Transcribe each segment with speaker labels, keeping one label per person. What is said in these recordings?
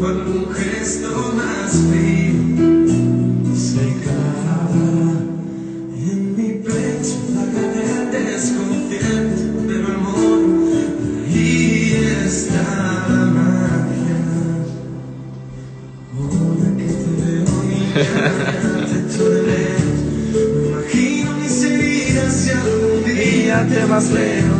Speaker 1: cuando un gesto más frío se clava en mi pecho la cadena desconfiante del amor y está la magia ahora que te veo mi techo de lejos me imagino mis heridas si algún día te vas
Speaker 2: lejos.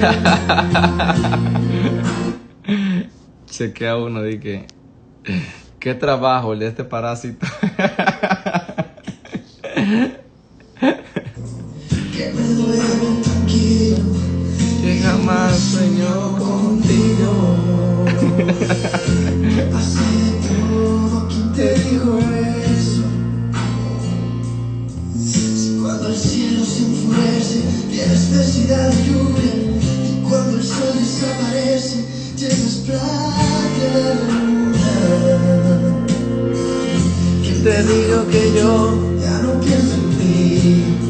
Speaker 2: Chequea uno, di que. Qué trabajo el de este parásito.
Speaker 1: que me duermo tranquilo. Que jamás sueño contigo. te digo que yo ya no pienso en.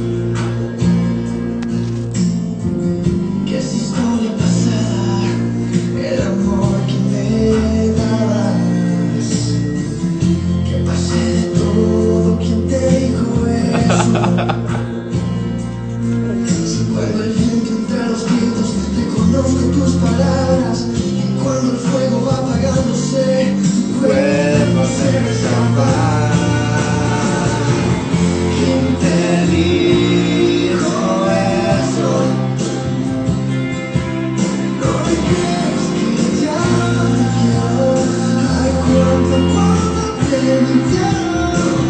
Speaker 1: 그대로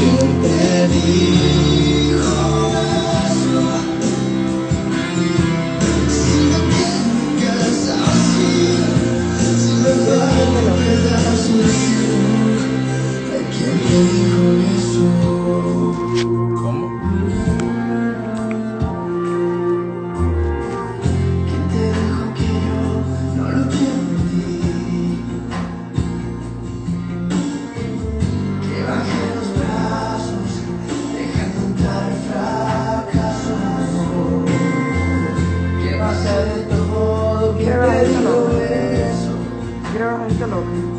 Speaker 1: 그대니
Speaker 3: yo lo veo.